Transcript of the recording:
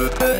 Hey.